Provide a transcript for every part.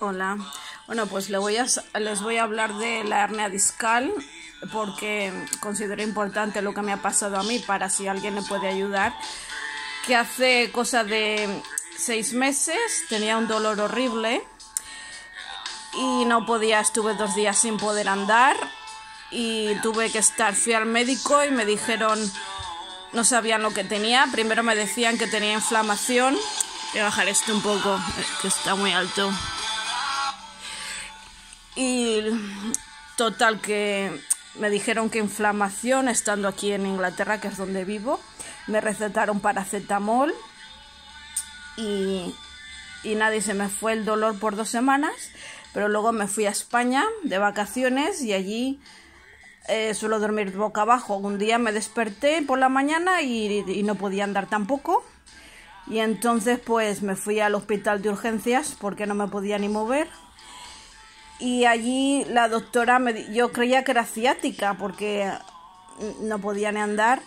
Hola. Bueno, pues les voy, a, les voy a hablar de la hernia discal porque considero importante lo que me ha pasado a mí para si alguien me puede ayudar. Que hace cosa de seis meses tenía un dolor horrible y no podía, estuve dos días sin poder andar y tuve que estar, fui al médico y me dijeron, no sabían lo que tenía, primero me decían que tenía inflamación, voy a bajar esto un poco, que está muy alto. Y total que me dijeron que inflamación estando aquí en Inglaterra, que es donde vivo. Me recetaron paracetamol y, y nadie se me fue el dolor por dos semanas. Pero luego me fui a España de vacaciones y allí eh, suelo dormir boca abajo. Un día me desperté por la mañana y, y no podía andar tampoco. Y entonces pues me fui al hospital de urgencias porque no me podía ni mover y allí la doctora me yo creía que era ciática porque no podía ni andar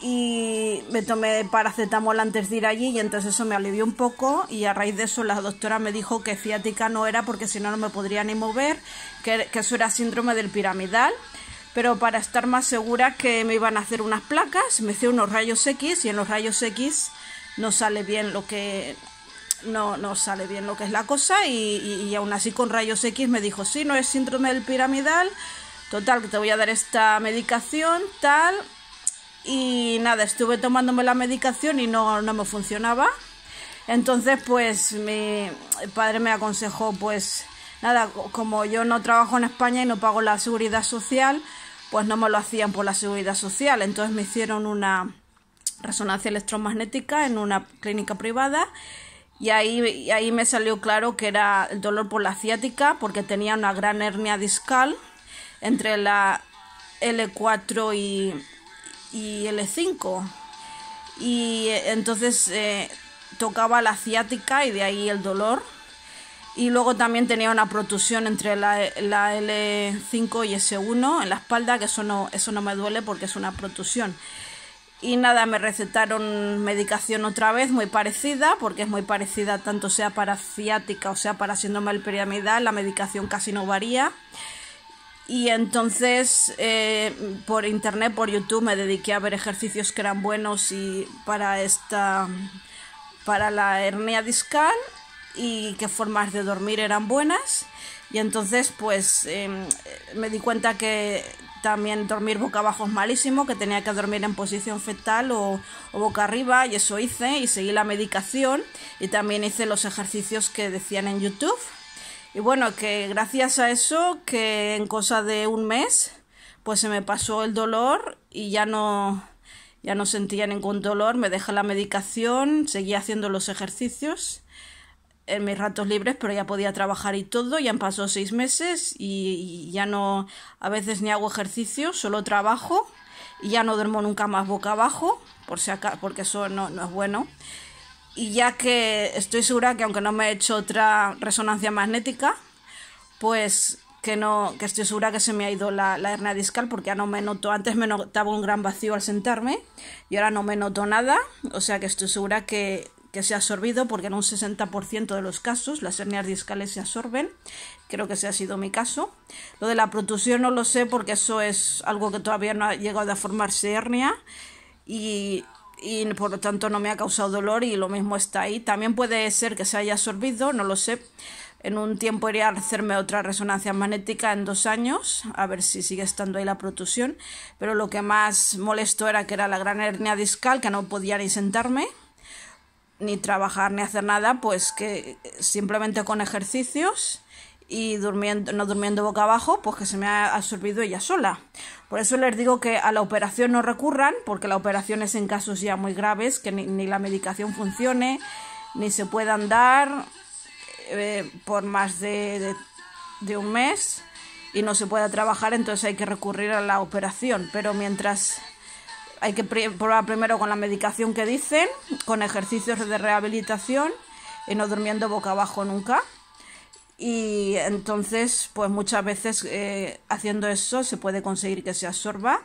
y me tomé paracetamol antes de ir allí y entonces eso me alivió un poco y a raíz de eso la doctora me dijo que ciática no era porque si no no me podría ni mover, que, que eso era síndrome del piramidal. Pero para estar más segura que me iban a hacer unas placas, me hice unos rayos X y en los rayos X no sale bien lo que no, no sale bien lo que es la cosa y, y, aún así con rayos X me dijo, sí, no es síndrome del piramidal, total, que te voy a dar esta medicación, tal, y nada, estuve tomándome la medicación y no, no me funcionaba. Entonces, pues mi padre me aconsejó, pues nada, como yo no trabajo en España y no pago la seguridad social, pues no me lo hacían por la seguridad social. Entonces me hicieron una resonancia electromagnética en una clínica privada y ahí, ahí me salió claro que era el dolor por la ciática porque tenía una gran hernia discal entre la L4 y, y L5 y entonces eh, tocaba la ciática y de ahí el dolor. Y luego también tenía una protusión entre la, la, L5 y S1 en la espalda que eso no, eso no me duele porque es una protusión y nada, me recetaron medicación otra vez, muy parecida, porque es muy parecida tanto sea para ciática o sea para síndrome del piramidal, la medicación casi no varía. Y entonces eh, por internet, por YouTube, me dediqué a ver ejercicios que eran buenos y para esta para la hernia discal y qué formas de dormir eran buenas. Y entonces pues em, me di cuenta que también dormir boca abajo es malísimo, que tenía que dormir en posición fetal o, boca arriba y eso hice y seguí la medicación y también hice los ejercicios que decían en YouTube. Y bueno, que gracias a eso, que en cosa de un mes, pues se me pasó el dolor y ya no, ya no sentía ningún dolor, me dejé la medicación, seguí haciendo los ejercicios en mis ratos libres, pero ya podía trabajar y todo. Ya han pasado seis meses y, ya no, a veces ni hago ejercicio, solo trabajo y ya no duermo nunca más boca abajo, por si acá, porque eso no, no, es bueno. Y ya que estoy segura que aunque no me he hecho otra resonancia magnética, pues que no, que estoy segura que se me ha ido la, la hernia discal porque ya no me noto, antes me notaba un gran vacío al sentarme y ahora no me noto nada, o sea que estoy segura que que se ha absorbido, porque en un 60% de los casos las hernias discales se absorben. Creo que ese ha sido mi caso. Lo de la protusión no lo sé porque eso es algo que todavía no ha llegado a formarse hernia y, y por lo tanto no me ha causado dolor y lo mismo está ahí. También puede ser que se haya absorbido, no lo sé. En un tiempo iría a hacerme otra resonancia magnética en dos años, a ver si sigue estando ahí la protusión. Pero lo que más molesto era que era la gran hernia discal, que no podía ni sentarme ni trabajar ni hacer nada, pues que simplemente con ejercicios y durmiendo, no durmiendo boca abajo, pues que se me ha absorbido ella sola. Por eso les digo que a la operación no recurran, porque la operación es en casos ya muy graves, que ni, la medicación funcione, ni se puedan dar eh, por más de, de un mes y no se pueda trabajar, entonces hay que recurrir a la operación. Pero mientras hay que probar primero con la medicación que dicen, con ejercicios de rehabilitación y no durmiendo boca abajo nunca. Y entonces, pues muchas veces eh, haciendo eso se puede conseguir que se absorba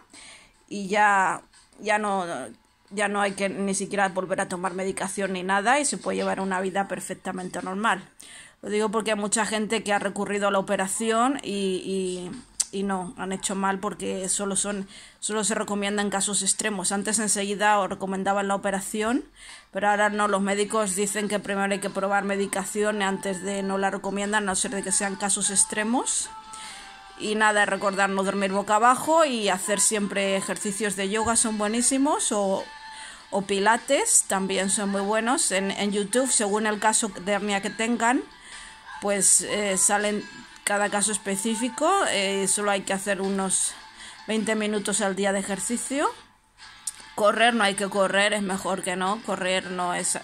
y ya, ya no ya no hay que ni siquiera volver a tomar medicación ni nada y se puede llevar una vida perfectamente normal. Lo digo porque hay mucha gente que ha recurrido a la operación y, y, no, han hecho mal porque solo, son, solo se recomienda en casos extremos. Antes enseguida os recomendaban la operación, pero ahora no, los médicos dicen que primero hay que probar medicación antes de no la recomiendan, a no ser de que sean casos extremos. Y nada, recordar no dormir boca abajo y hacer siempre ejercicios de yoga, son buenísimos, o, o pilates, también son muy buenos. En, en YouTube, según el caso de hernia que tengan, pues eh, salen cada caso específico, eh, solo hay que hacer unos 20 minutos al día de ejercicio. Correr no hay que correr, es mejor que no, correr no es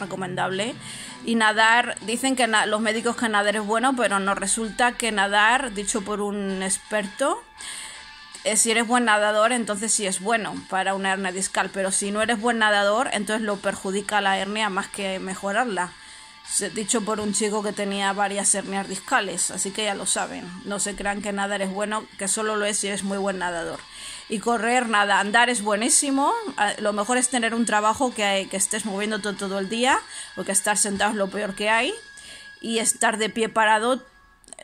recomendable. Y nadar, dicen que los médicos que nadar es bueno, pero no resulta que nadar, dicho por un experto, eh, si eres buen nadador, entonces sí es bueno para una hernia discal, pero si no eres buen nadador, entonces lo perjudica la hernia más que mejorarla dicho por un chico que tenía varias hernias discales, así que ya lo saben. No se crean que nadar es bueno, que solo lo es si eres muy buen nadador. Y correr, nada, andar es buenísimo. Lo mejor es tener un trabajo que, que estés moviendo todo, todo el día, porque estar sentado es lo peor que hay. Y estar de pie parado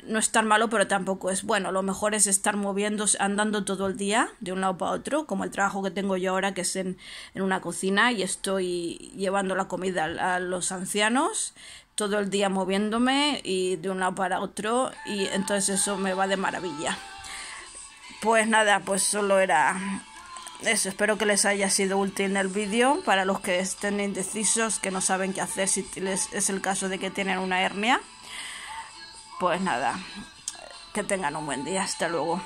no es tan malo, pero tampoco es bueno. Lo mejor es estar moviéndose, andando todo el día de un lado para otro, como el trabajo que tengo yo ahora, que es en, en una cocina y estoy llevando la comida a, los ancianos todo el día moviéndome y de un lado para otro y entonces eso me va de maravilla. Pues nada, pues solo era eso, espero que les haya sido útil el vídeo para los que estén indecisos, que no saben qué hacer si es el caso de que tienen una hernia. Pues nada, que tengan un buen día. Hasta luego.